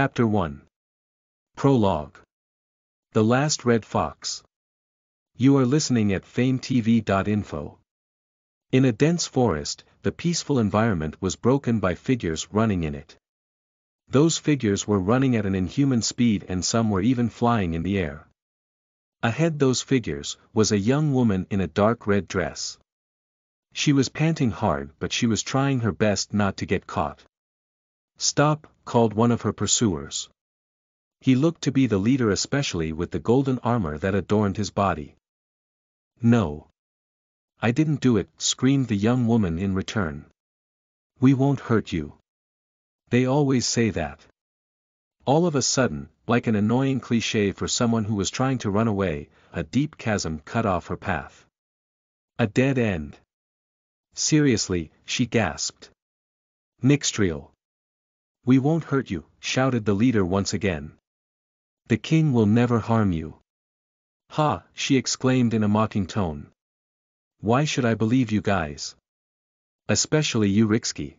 Chapter 1 Prologue The Last Red Fox. You are listening at fametv.info. In a dense forest, the peaceful environment was broken by figures running in it. Those figures were running at an inhuman speed and some were even flying in the air. Ahead those figures, was a young woman in a dark red dress. She was panting hard but she was trying her best not to get caught. Stop, called one of her pursuers. He looked to be the leader especially with the golden armor that adorned his body. No. I didn't do it, screamed the young woman in return. We won't hurt you. They always say that. All of a sudden, like an annoying cliche for someone who was trying to run away, a deep chasm cut off her path. A dead end. Seriously, she gasped. Nixtriel. We won't hurt you, shouted the leader once again. The king will never harm you. Ha, she exclaimed in a mocking tone. Why should I believe you guys? Especially you Rixki.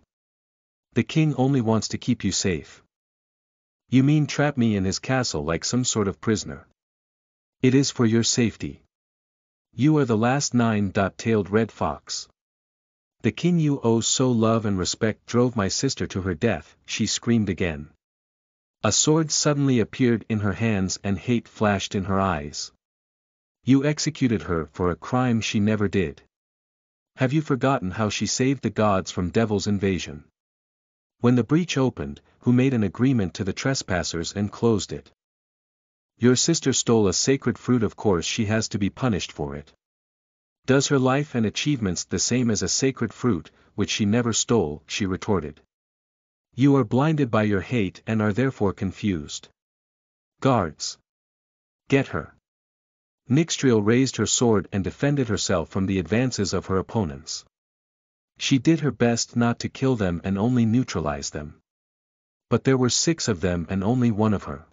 The king only wants to keep you safe. You mean trap me in his castle like some sort of prisoner. It is for your safety. You are the last nine-tailed red fox. The king you owe so love and respect drove my sister to her death, she screamed again. A sword suddenly appeared in her hands and hate flashed in her eyes. You executed her for a crime she never did. Have you forgotten how she saved the gods from devil's invasion? When the breach opened, who made an agreement to the trespassers and closed it? Your sister stole a sacred fruit of course she has to be punished for it. Does her life and achievements the same as a sacred fruit, which she never stole, she retorted. You are blinded by your hate and are therefore confused. Guards. Get her. Nixtriel raised her sword and defended herself from the advances of her opponents. She did her best not to kill them and only neutralize them. But there were six of them and only one of her.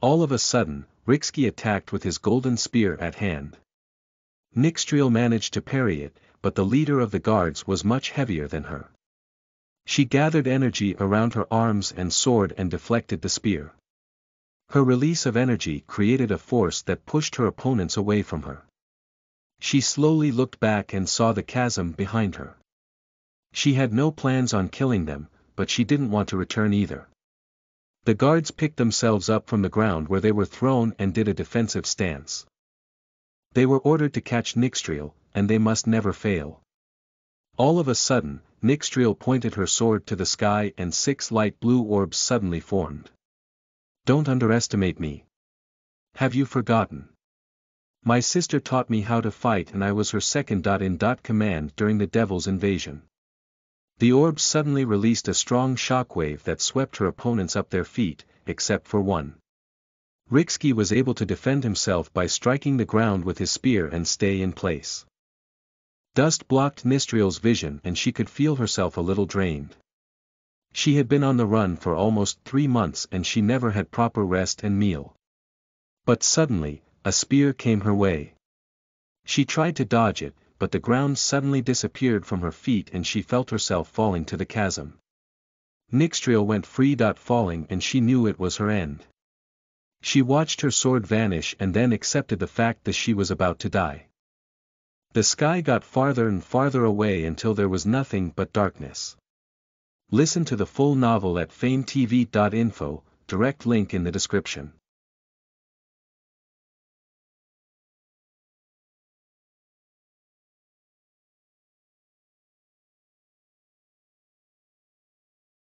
All of a sudden, Rixki attacked with his golden spear at hand. Nixtriel managed to parry it, but the leader of the guards was much heavier than her. She gathered energy around her arms and sword and deflected the spear. Her release of energy created a force that pushed her opponents away from her. She slowly looked back and saw the chasm behind her. She had no plans on killing them, but she didn't want to return either. The guards picked themselves up from the ground where they were thrown and did a defensive stance. They were ordered to catch Nixtriel, and they must never fail. All of a sudden, Nixtriel pointed her sword to the sky and six light blue orbs suddenly formed. Don't underestimate me. Have you forgotten? My sister taught me how to fight and I was her second in command during the devil's invasion. The orbs suddenly released a strong shockwave that swept her opponents up their feet, except for one. Rixki was able to defend himself by striking the ground with his spear and stay in place. Dust blocked Nixtriel's vision and she could feel herself a little drained. She had been on the run for almost three months and she never had proper rest and meal. But suddenly, a spear came her way. She tried to dodge it, but the ground suddenly disappeared from her feet and she felt herself falling to the chasm. Nixtriel went free. Falling and she knew it was her end. She watched her sword vanish and then accepted the fact that she was about to die. The sky got farther and farther away until there was nothing but darkness. Listen to the full novel at fametv.info, direct link in the description.